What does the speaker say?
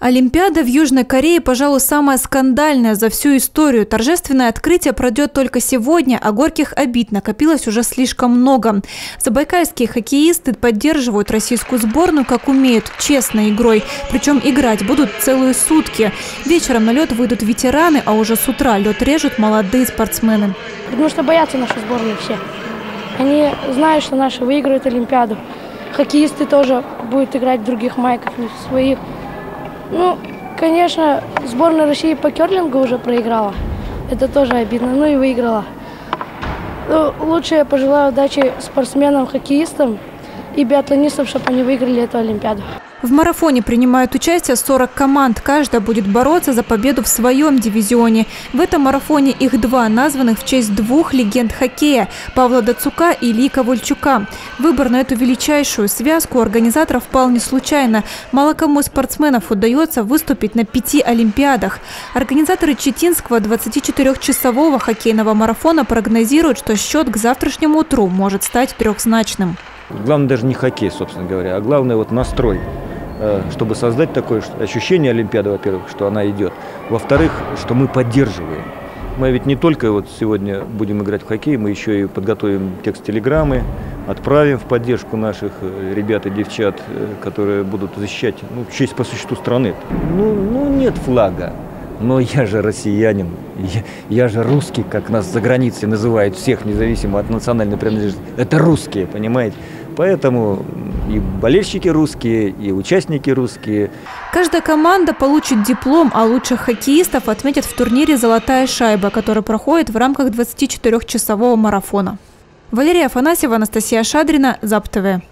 Олимпиада в Южной Корее, пожалуй, самая скандальная за всю историю. Торжественное открытие пройдет только сегодня, а горьких обид накопилось уже слишком много. Забайкальские хоккеисты поддерживают российскую сборную, как умеют, честной игрой. Причем играть будут целые сутки. Вечером на лед выйдут ветераны, а уже с утра лед режут молодые спортсмены. Потому что боятся нашей сборной все. Они знают, что наши выиграют Олимпиаду. Хоккеисты тоже будут играть в других майках, не в своих. Ну, конечно, сборная России по керлингу уже проиграла. Это тоже обидно. Ну и выиграла. Ну, лучше я пожелаю удачи спортсменам, хоккеистам и биатлонистам, чтобы они выиграли эту Олимпиаду. В марафоне принимают участие 40 команд. Каждая будет бороться за победу в своем дивизионе. В этом марафоне их два, названных в честь двух легенд хоккея – Павла Дацука и Лика Вольчука. Выбор на эту величайшую связку организаторов впал не случайно. Мало кому спортсменов удается выступить на пяти Олимпиадах. Организаторы Читинского 24-часового хоккейного марафона прогнозируют, что счет к завтрашнему утру может стать трехзначным. Главное даже не хоккей, собственно говоря, а главное вот настрой. Э, чтобы создать такое ощущение Олимпиады, во-первых, что она идет. Во-вторых, что мы поддерживаем. Мы ведь не только вот сегодня будем играть в хоккей, мы еще и подготовим текст телеграммы, отправим в поддержку наших э, ребят и девчат, э, которые будут защищать ну, честь по существу страны. Ну, ну нет флага, но я же россиянин, я, я же русский, как нас за границей называют всех, независимо от национальной принадлежности. Это русские, понимаете? Поэтому и болельщики русские, и участники русские. Каждая команда получит диплом, а лучших хоккеистов отметят в турнире «Золотая шайба», который проходит в рамках 24-часового марафона. Валерия Афанасьева, Анастасия Шадрина, ЗАП-ТВ.